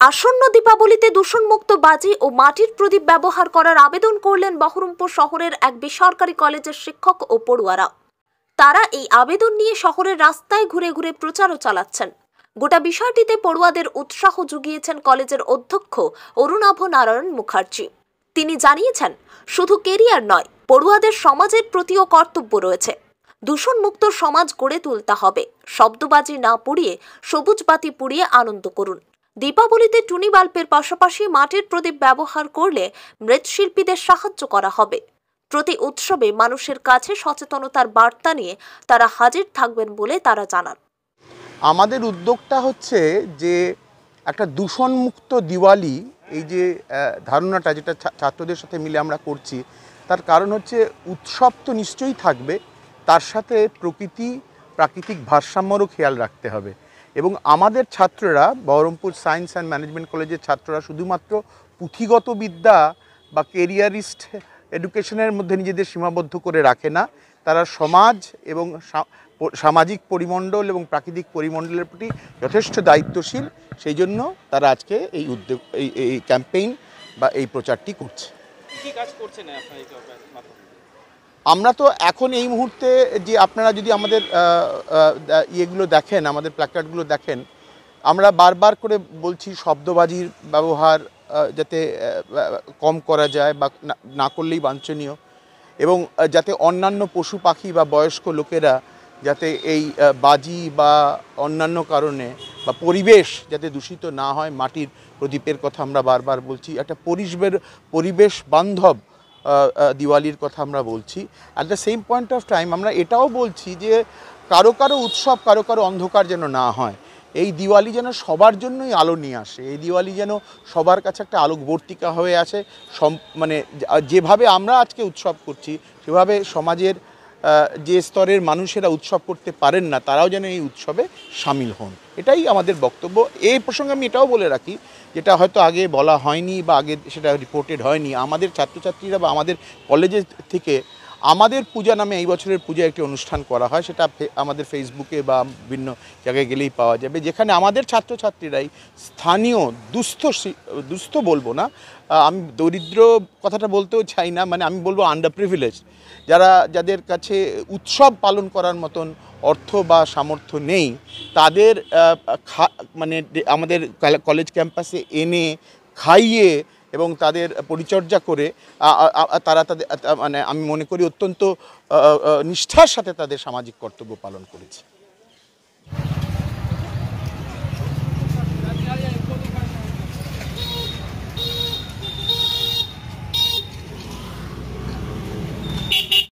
আসন্ন দীপাবলিতে দূষণমুক্ত বাজি ও মাটির প্রদীপ ব্যবহার করার আবেদন করলেন বহরমপুর শহরের এক বেসরকারি কলেজের শিক্ষক ও পড়ুয়ারা। তারা এই আবেদন নিয়ে শহরের রাস্তায় ঘুরে ঘুরে প্রচারও চালাচ্ছেন। গোটা বিষয়টিতে পড়ুয়াদের উৎসাহ জুগিয়েছেন কলেজের অধ্যক্ষ অরুণাভ নারায়ণ মুখার্জি। তিনি জানিয়েছেন, শুধু কেরিয়ার নয়, পড়ুয়াদের সমাজের প্রতিও কর্তব্য রয়েছে। দূষণমুক্ত সমাজ গড়ে তুলতে হবে। শব্দবাজি না পুড়িয়ে সবুজ বাতি পুড়িয়ে আনন্দ করুন। দীপাবলিতে টুনি বাল্বের পাশাপাশি মাটির প্রদীপ ব্যবহার করলে মৃৎশিল্পীদের সাহায্য করা হবে। প্রতি উৎসবে মানুষের কাছে সচেতনতার বার্তা নিয়ে তারা হাজির থাকবেন বলে তারা জানান। আমাদের উদ্যোগটা হচ্ছে যে একটা দূষণমুক্ত দিওয়ালি, এই যে ধারণাটা যেটা ছাত্রদের সাথে মিলে আমরা করছি, তার কারণ হচ্ছে উৎসব তো নিশ্চয়ই থাকবে, তার সাথে প্রকৃতি, প্রাকৃতিক ভারসাম্যরও খেয়াল রাখতে হবে। এবং আমাদের ছাত্ররা বহরমপুর সায়েন্স অ্যান্ড ম্যানেজমেন্ট কলেজের ছাত্ররা শুধুমাত্র পুঁথিগত বিদ্যা বা কেরিয়ারিস্ট এডুকেশনের মধ্যে নিজেদের সীমাবদ্ধ করে রাখে না। তারা সমাজ এবং সামাজিক পরিমণ্ডল এবং প্রাকৃতিক পরিমণ্ডলের প্রতি যথেষ্ট দায়িত্বশীল। সেই জন্য তারা আজকে এই উদ্যোগ, এই ক্যাম্পেইন বা এই প্রচারটি করছে। কি কাজ করছেন আমরা তো এখন এই মুহূর্তে যে আপনারা যদি আমাদের ইয়েগুলো দেখেন, আমাদের প্ল্যাকার্ডগুলো দেখেন, আমরা বারবার করে বলছি শব্দবাজির ব্যবহার যাতে কম করা যায় বা না- করলেই বাঞ্ছনীয় এবং যাতে অন্যান্য পশু পাখি বা বয়স্ক লোকেরা যাতে এই বাজি বা অন্যান্য কারণে বা পরিবেশ যাতে দূষিত না হয়, মাটির প্রদীপের কথা আমরা বারবার বলছি। একটা পরিবেশ পরিবেশ বান্ধব দিওয়ালির কথা আমরা বলছি। At the same point of time আমরা এটাও বলছি যে, কারও কারও উৎসব, কারও কারও অন্ধকার যেন না হয়। এই দিওয়ালি যেন সবার জন্যই আলো নিয়ে আসে। এই দিওয়ালি যেন সবার কাছে একটা আলোকবর্তিকা হয়ে আসে। সম মানে যেভাবে আমরা আজকে উৎসব করছি, সেভাবে সমাজের যে স্তরের মানুষেরা উৎসব করতে পারেন না, তারাও যেন এই উৎসবে সামিল হন। এটাই আমাদের বক্তব্য। এই প্রসঙ্গে আমি এটাও বলে রাখি, যেটা হয়তো আগে বলা হয়নি বা আগে সেটা রিপোর্টেড হয়নি। আমাদের ছাত্রছাত্রীরা বা আমাদের কলেজের থেকে আমাদের পূজা নামে এই বছরের পূজা একটি অনুষ্ঠান করা হয়, সেটা আমাদের ফেসবুকে বা বিভিন্ন জায়গায় গেলেই পাওয়া যাবে, যেখানে আমাদের ছাত্রছাত্রীরাই স্থানীয় দুস্থ দুস্থ বলব না আমি দরিদ্র কথাটা বলতেও চাই না মানে আমি বলব আন্ডার প্রিভিলেজ যারা, যাদের কাছে উৎসব পালন করার মতন অর্থ বা সামর্থ্য নেই, তাদের মানে আমাদের কলেজ ক্যাম্পাসে এনে খাইয়ে এবং তাদের পরিচর্যা করে তারা তাদের মানে আমি মনে করি অত্যন্ত নিষ্ঠার সাথে তাদের সামাজিক কর্তব্য পালন করেছে।